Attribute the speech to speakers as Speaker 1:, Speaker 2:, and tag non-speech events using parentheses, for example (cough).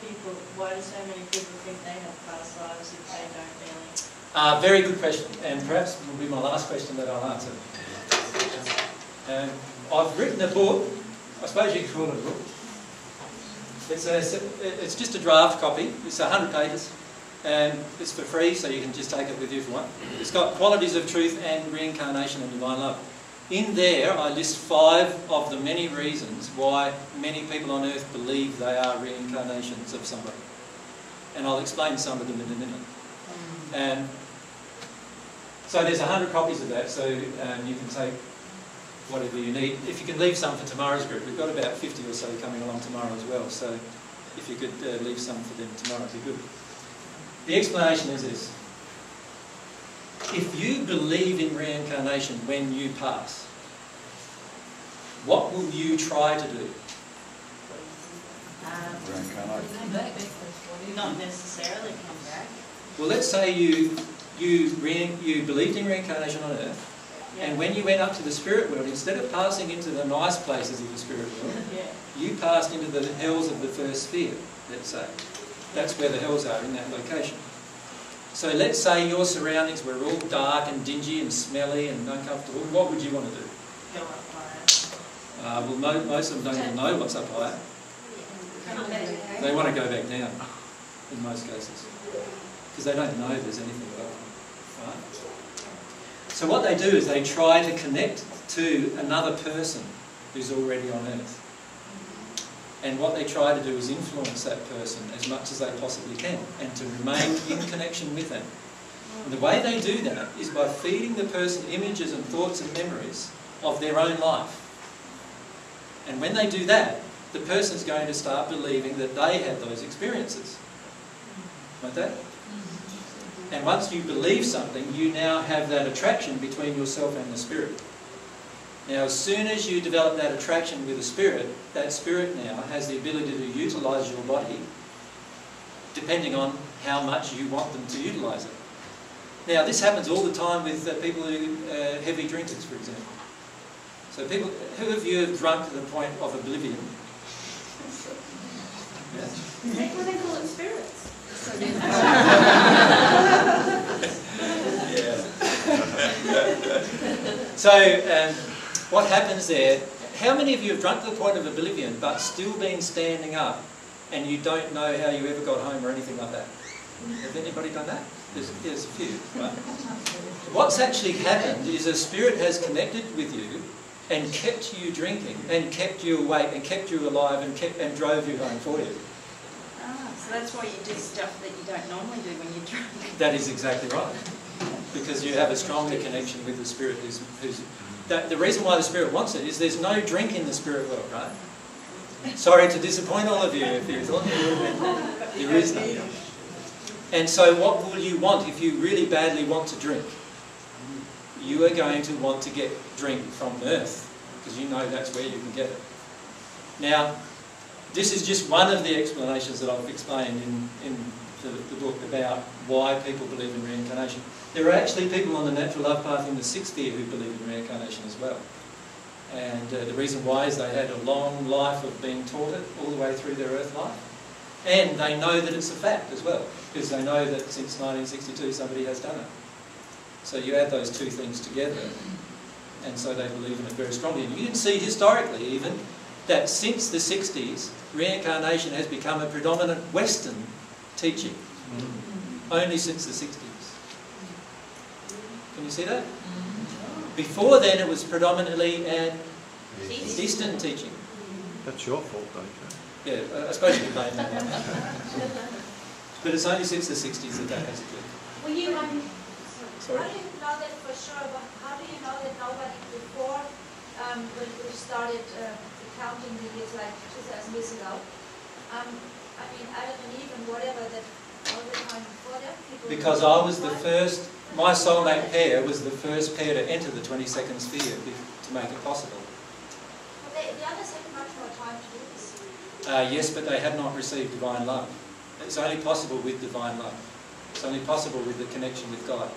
Speaker 1: people, why do so many people think they have past lives if they don't really?
Speaker 2: Uh, very good question, and perhaps it will be my last question that I'll answer. Um, I've written a book, I suppose you could call it a book. It's, a, it's just a draft copy, it's 100 pages, and it's for free, so you can just take it with you if you want. It's got qualities of truth and reincarnation and divine love. In there, I list five of the many reasons why many people on earth believe they are reincarnations of somebody. And I'll explain some of them in a minute. And so there's 100 copies of that, so um, you can take whatever you need. If you can leave some for tomorrow's group, we've got about 50 or so coming along tomorrow as well, so if you could uh, leave some for them tomorrow, it'd be good. The explanation is this. If you believe in reincarnation when you pass, what will you try to do?
Speaker 1: Um,
Speaker 3: Reincarnation.
Speaker 1: not necessarily come back.
Speaker 2: Well, let's say you you re- you believed in reincarnation on Earth, and when you went up to the spirit world, instead of passing into the nice places of the spirit world, (laughs)
Speaker 1: Yeah,
Speaker 2: you passed into the hells of the first sphere. Let's say that's where the hells are in that location. So let's say your surroundings were all dark and dingy and smelly and uncomfortable. What would you want to do?
Speaker 1: go up higher.
Speaker 2: Uh, well, mo- most of them don't even know what's up higher. They want to go back down in most cases because they don't know there's anything above them. Right? So what they do is they try to connect to another person who's already on earth. And what they try to do is influence that person as much as they possibly can and to remain in connection with them. And the way they do that is by feeding the person images and thoughts and memories of their own life. And when they do that, the person's going to start believing that they had those experiences. Won't they? And once you believe something, you now have that attraction between yourself and the spirit. Now, as soon as you develop that attraction with the spirit, that spirit now has the ability to utilize your body depending on how much you want them to utilize it. Now, this happens all the time with uh, people who uh, heavy drinkers, for example. So, people, who of you have drunk to the point of oblivion? Yeah.
Speaker 4: That's what they call it spirits. (laughs)
Speaker 2: So, um, what happens there? How many of you have drunk to the point of oblivion but still been standing up and you don't know how you ever got home or anything like that? Has anybody done that? There's, there's a few, right? What's actually happened is a spirit has connected with you and kept you drinking and kept you awake and kept you alive and kept and drove you home for you.
Speaker 1: Ah, so that's why you do stuff that you don't normally do when you're drunk.
Speaker 2: That is exactly right. Because you have a stronger connection with the spirit who's, who's that, the reason why the spirit wants it is there's no drink in the spirit world, right? Sorry to disappoint all of you if you thought there. There is no. And so what will you want if you really badly want to drink? You are going to want to get drink from earth because you know that's where you can get it. Now, this is just one of the explanations that I've explained in, in the, the book about why people believe in reincarnation. There are actually people on the natural love path in the sixth sphere who believe in reincarnation as well. And uh, the reason why is they had a long life of being taught it all the way through their earth life. And they know that it's a fact as well, because they know that since 1962 somebody has done it. So you add those two things together, and so they believe in it very strongly. And you can see historically even that since the 60s, reincarnation has become a predominant Western teaching. Mm-hmm. Only since the 60s. Can you see that? Mm-hmm. Before then it was predominantly an Eastern teaching. Mm-hmm.
Speaker 3: That's your fault, though, Joe.
Speaker 2: Yeah, I- I suppose you could blame that one. (laughs) But it's only since the 60s that that has occurred.
Speaker 4: Well, you, um,
Speaker 2: Sorry?
Speaker 5: How do you know that for sure, but how do you know that nobody before, um, when we started, uh, counting the years like two thousand years ago, um, I mean, Adam and Eve and whatever, that all the time before that, people.
Speaker 2: Because I was the first, my soulmate pair was the first pair to enter the 22nd sphere to make it possible.
Speaker 5: But they, the others had much more time to do this.
Speaker 2: Uh, yes, but they had not received divine love. It's only possible with divine love. It's only possible with the connection with God.